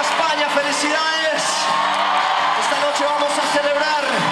España! ¡Felicidades! Esta noche vamos a celebrar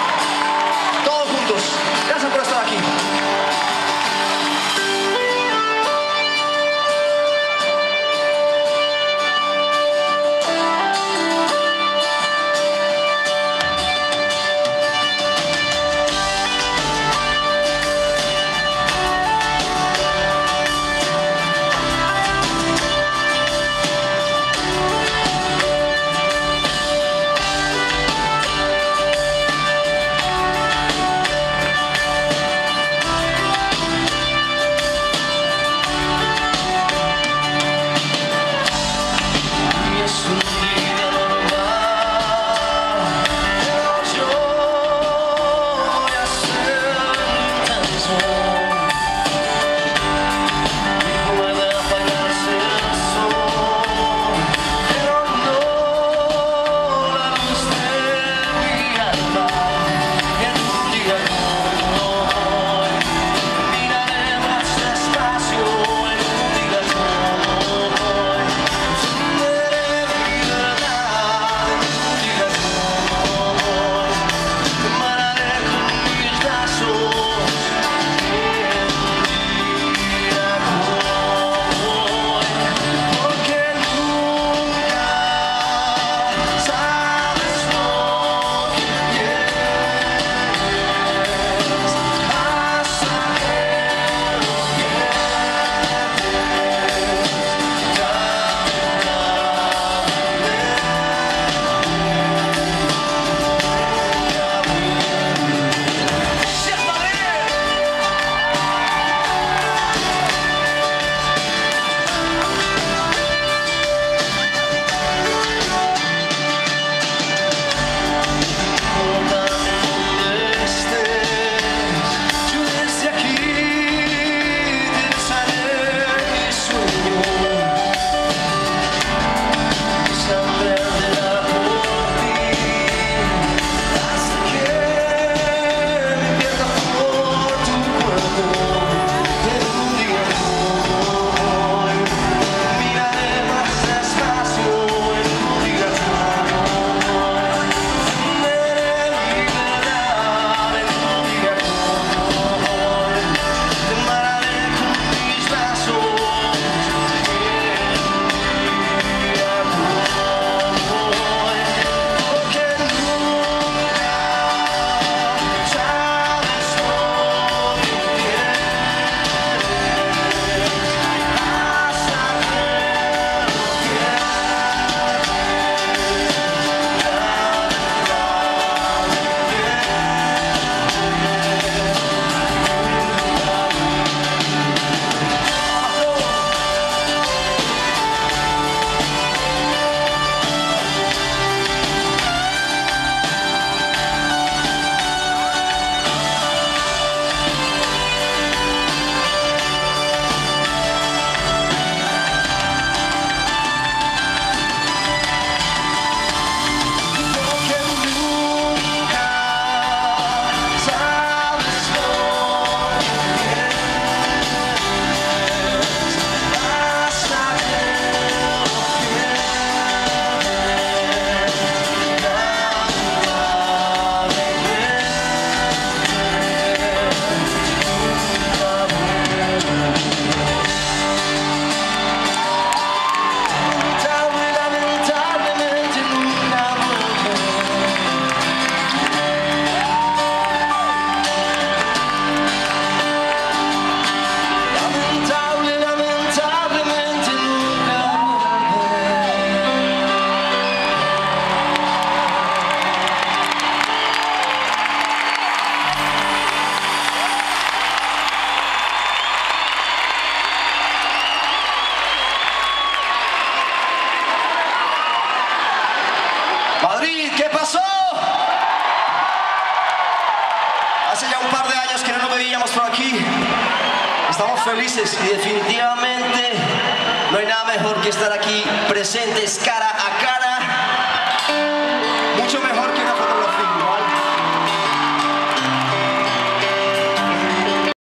Hace ya un par de años que no nos veíamos por aquí. Estamos felices y definitivamente no hay nada mejor que estar aquí presentes cara a cara